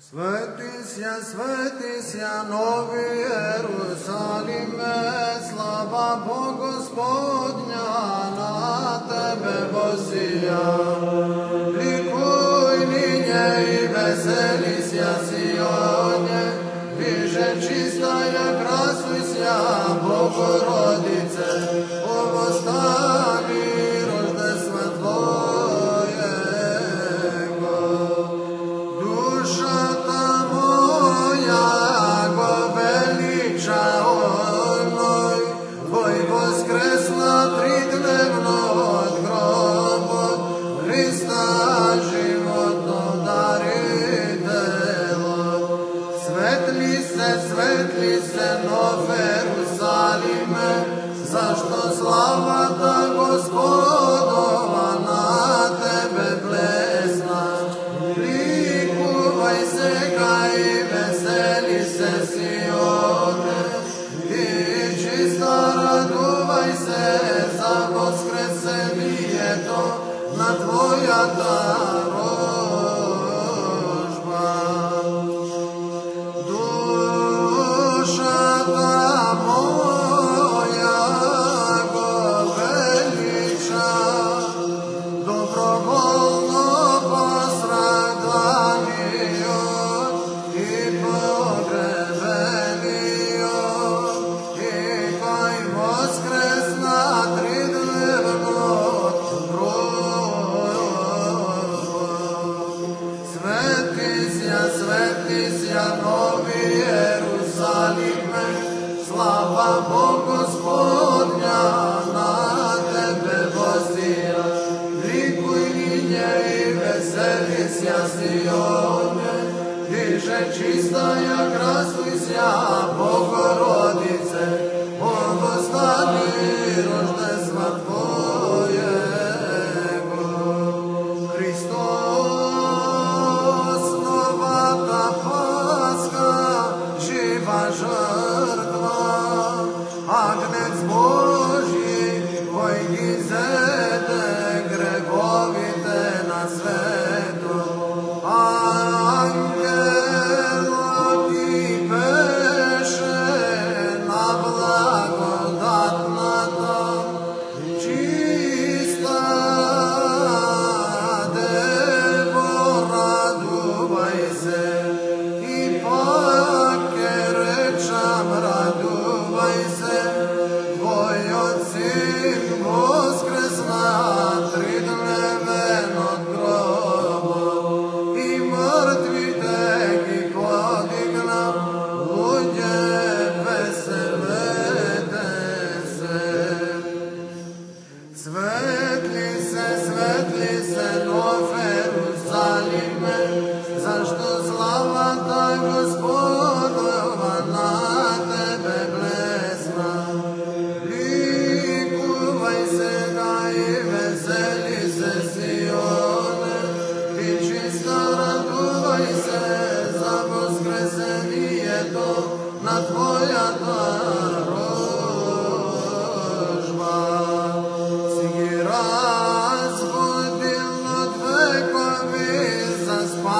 Sveti sja, sveti sja, novi Jerusalime, slava Bo gospodnja na tebe posija. Likuj minje i veseli sja Sione, više čista je krasuj sja Bogorodice, ovo stane.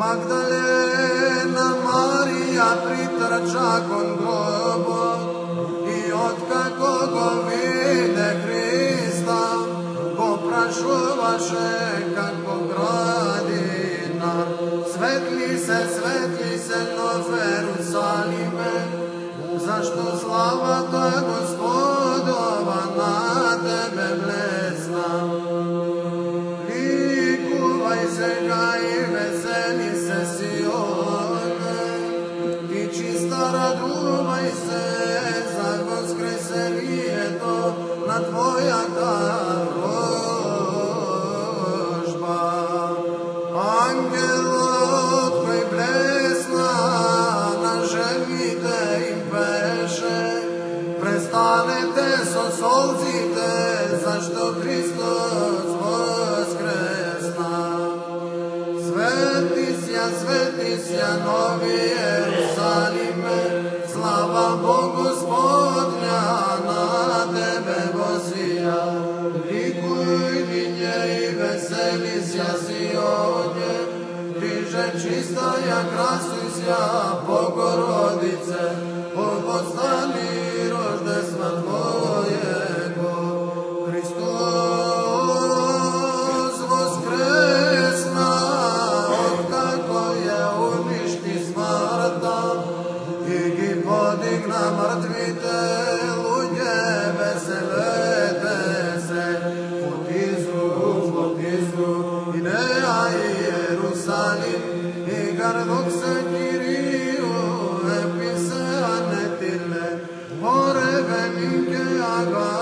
Magdalena Marija pritrča kon grobo i od kako go vide Hrista poprašuvaše kako gradina. Svetli se, svetli se nov Jerusalime zašto slava ta gospodova na tebe blesa na tvoja ta. же чистая красуйся, Богородице, Господь с нами рождество Твоего. Христос воскресна, от какое умишни смарта, и подигна мертвите, Bhagavan.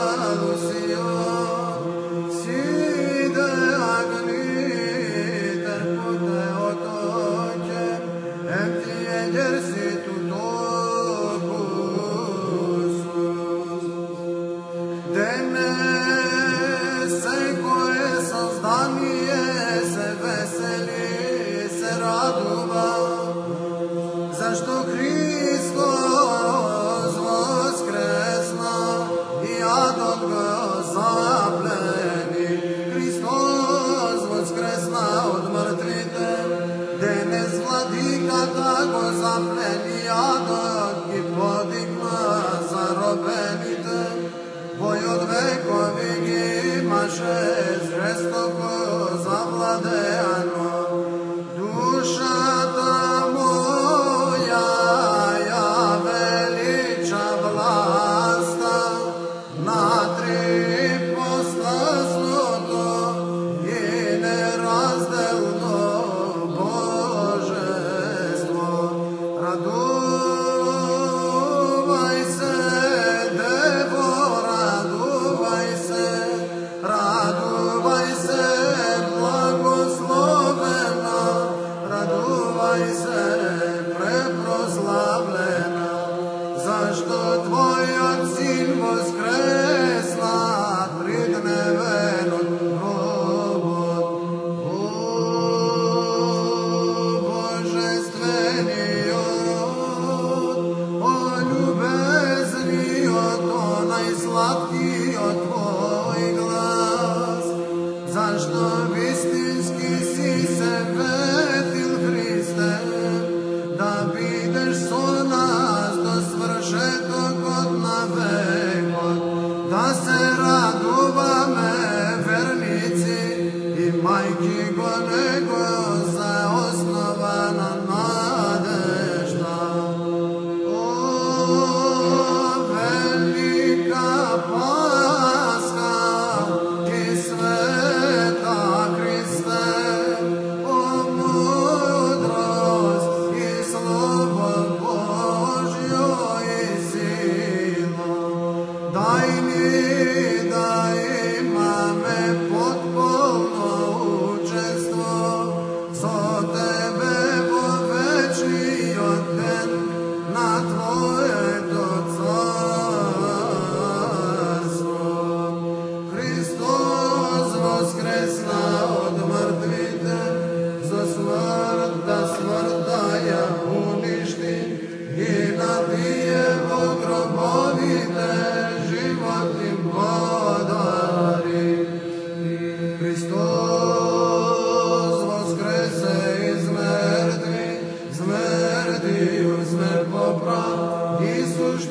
Amen.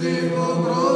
Divo Bro.